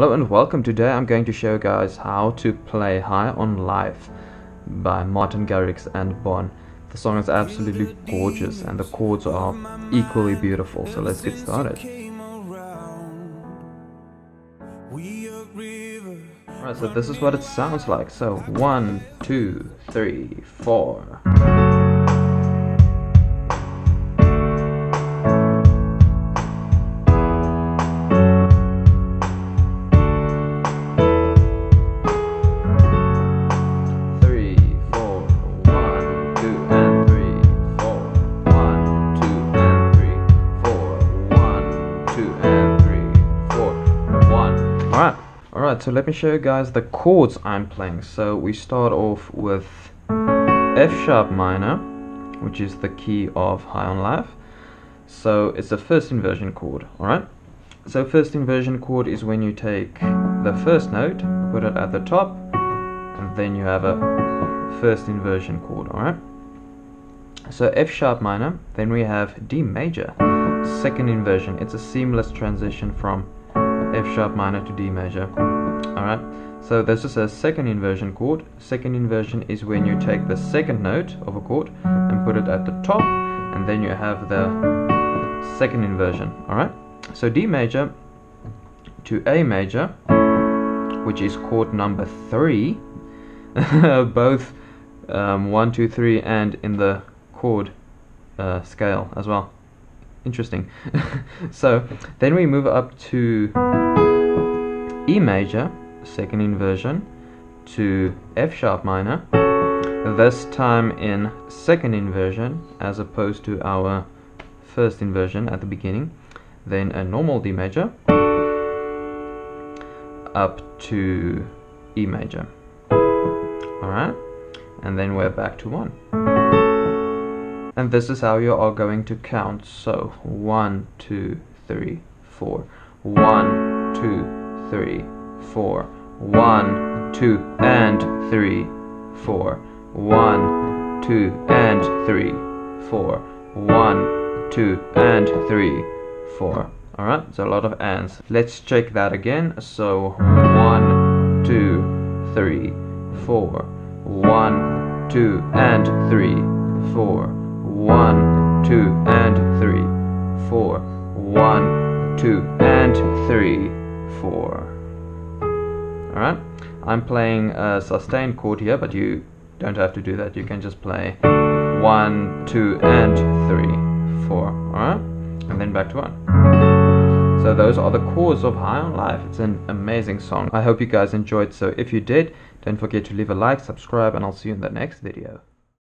Hello and welcome. Today I'm going to show you guys how to play High on Life by Martin Garrix and Bonn. The song is absolutely gorgeous and the chords are equally beautiful. So let's get started. Alright, so this is what it sounds like. So one, two, three, four. Alright, so let me show you guys the chords I'm playing. So we start off with F sharp minor, which is the key of High on Life. So it's a first inversion chord, alright? So first inversion chord is when you take the first note, put it at the top, and then you have a first inversion chord, alright? So F sharp minor, then we have D major, second inversion. It's a seamless transition from F sharp minor to D major. Alright, so this is a second inversion chord. Second inversion is when you take the second note of a chord and put it at the top, and then you have the second inversion. Alright, so D major to A major, which is chord number three, both um, one, two, three, and in the chord uh, scale as well interesting. so then we move up to E major, second inversion, to F sharp minor, this time in second inversion as opposed to our first inversion at the beginning, then a normal D major, up to E major. Alright, and then we're back to 1 and this is how you are going to count. So one two three four. One two three four. One two and three four. One two and three four. One two and three four. All right so a lot of ands. Let's check that again. So one two three four. One two and three four one, two, and three, four, one, two, and three, four. Alright, I'm playing a sustained chord here, but you don't have to do that. You can just play one, two, and three, four. Alright, and then back to one. So those are the chords of High on Life. It's an amazing song. I hope you guys enjoyed. So if you did, don't forget to leave a like, subscribe, and I'll see you in the next video.